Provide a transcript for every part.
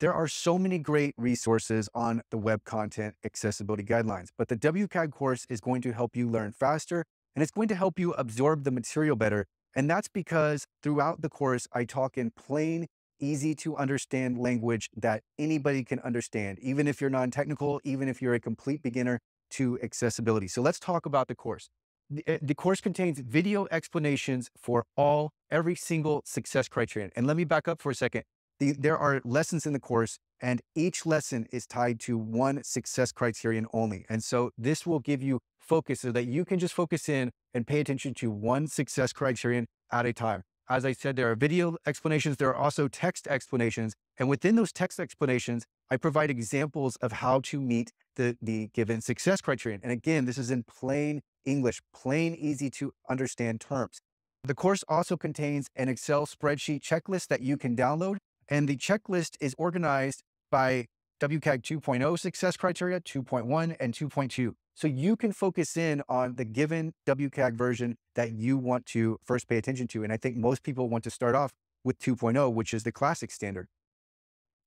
There are so many great resources on the Web Content Accessibility Guidelines, but the WCAG course is going to help you learn faster and it's going to help you absorb the material better. And that's because throughout the course, I talk in plain, easy to understand language that anybody can understand, even if you're non-technical, even if you're a complete beginner to accessibility. So let's talk about the course. The, eh, the, course contains video explanations for all, every single success criterion. And let me back up for a second. The, there are lessons in the course and each lesson is tied to one success criterion only. And so this will give you focus so that you can just focus in and pay attention to one success criterion at a time. As I said, there are video explanations. There are also text explanations. And within those text explanations, I provide examples of how to meet the, the given success criterion. And again, this is in plain English, plain, easy to understand terms. The course also contains an Excel spreadsheet checklist that you can download. And the checklist is organized by WCAG 2.0 success criteria, 2.1 and 2.2. So you can focus in on the given WCAG version that you want to first pay attention to. And I think most people want to start off with 2.0, which is the classic standard.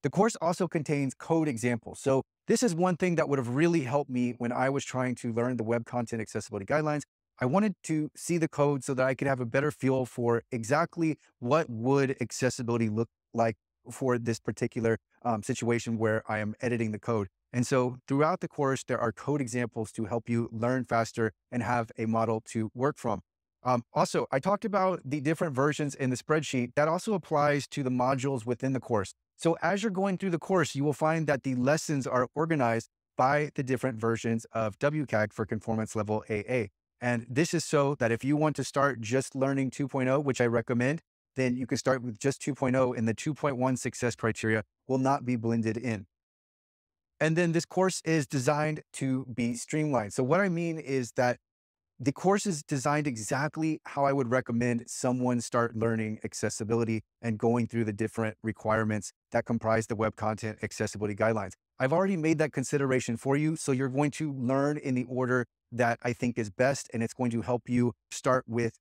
The course also contains code examples. So this is one thing that would have really helped me when I was trying to learn the web content accessibility guidelines. I wanted to see the code so that I could have a better feel for exactly what would accessibility look like for this particular um, situation where I am editing the code. And so throughout the course, there are code examples to help you learn faster and have a model to work from. Um, also, I talked about the different versions in the spreadsheet. That also applies to the modules within the course. So as you're going through the course, you will find that the lessons are organized by the different versions of WCAG for conformance level AA. And this is so that if you want to start just learning 2.0, which I recommend, then you can start with just 2.0 and the 2.1 success criteria will not be blended in. And then this course is designed to be streamlined. So what I mean is that the course is designed exactly how I would recommend someone start learning accessibility and going through the different requirements that comprise the web content accessibility guidelines. I've already made that consideration for you. So you're going to learn in the order that I think is best. And it's going to help you start with,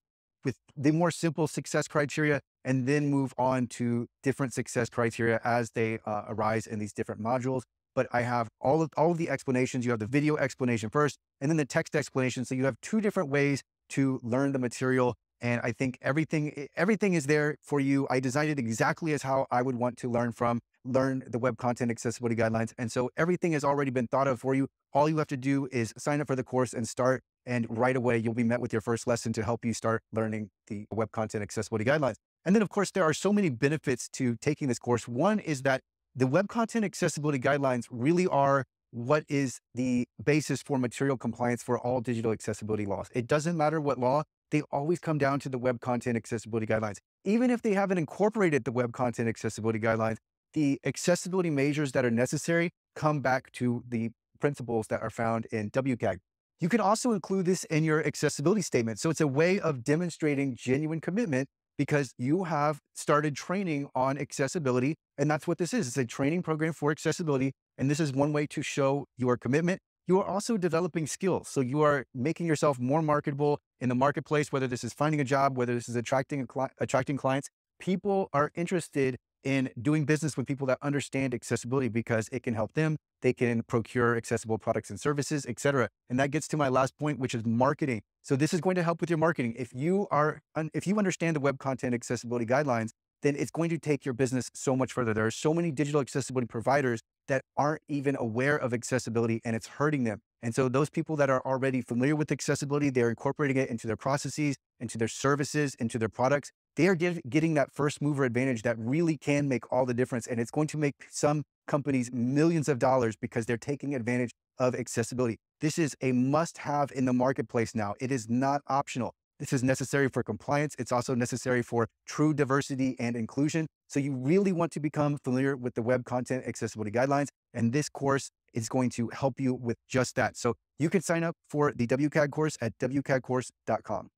with the more simple success criteria and then move on to different success criteria as they uh, arise in these different modules but I have all of, all of the explanations. You have the video explanation first, and then the text explanation. So you have two different ways to learn the material. And I think everything, everything is there for you. I designed it exactly as how I would want to learn from, learn the web content accessibility guidelines. And so everything has already been thought of for you. All you have to do is sign up for the course and start. And right away, you'll be met with your first lesson to help you start learning the web content accessibility guidelines. And then of course, there are so many benefits to taking this course. One is that the web content accessibility guidelines really are what is the basis for material compliance for all digital accessibility laws. It doesn't matter what law, they always come down to the web content accessibility guidelines. Even if they haven't incorporated the web content accessibility guidelines, the accessibility measures that are necessary come back to the principles that are found in WCAG. You can also include this in your accessibility statement. So it's a way of demonstrating genuine commitment because you have started training on accessibility. And that's what this is. It's a training program for accessibility. And this is one way to show your commitment. You are also developing skills. So you are making yourself more marketable in the marketplace, whether this is finding a job, whether this is attracting, attracting clients. People are interested in doing business with people that understand accessibility because it can help them. They can procure accessible products and services, et cetera. And that gets to my last point, which is marketing. So this is going to help with your marketing. If you are, if you understand the web content accessibility guidelines, then it's going to take your business so much further. There are so many digital accessibility providers that aren't even aware of accessibility and it's hurting them. And so those people that are already familiar with accessibility, they're incorporating it into their processes, into their services, into their products they are get, getting that first mover advantage that really can make all the difference. And it's going to make some companies millions of dollars because they're taking advantage of accessibility. This is a must have in the marketplace now. It is not optional. This is necessary for compliance. It's also necessary for true diversity and inclusion. So you really want to become familiar with the web content accessibility guidelines. And this course is going to help you with just that. So you can sign up for the WCAG course at WCAGcourse.com.